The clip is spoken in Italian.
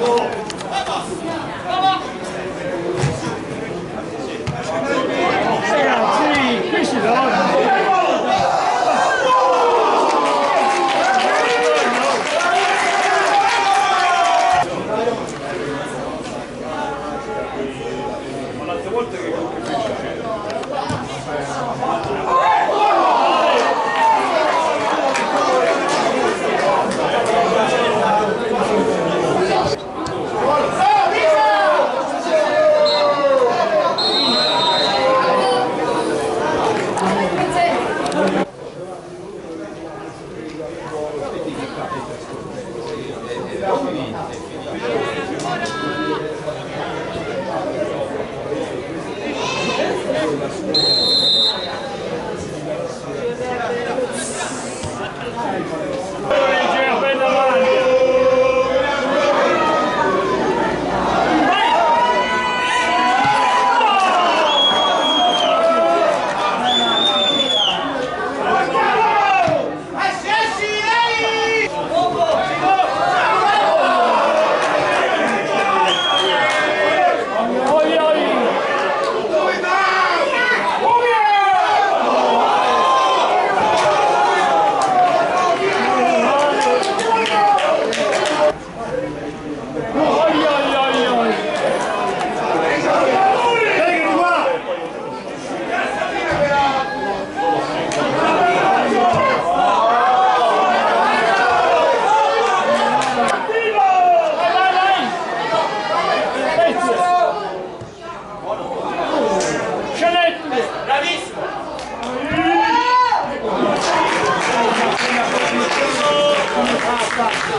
어. è finito. Grazie.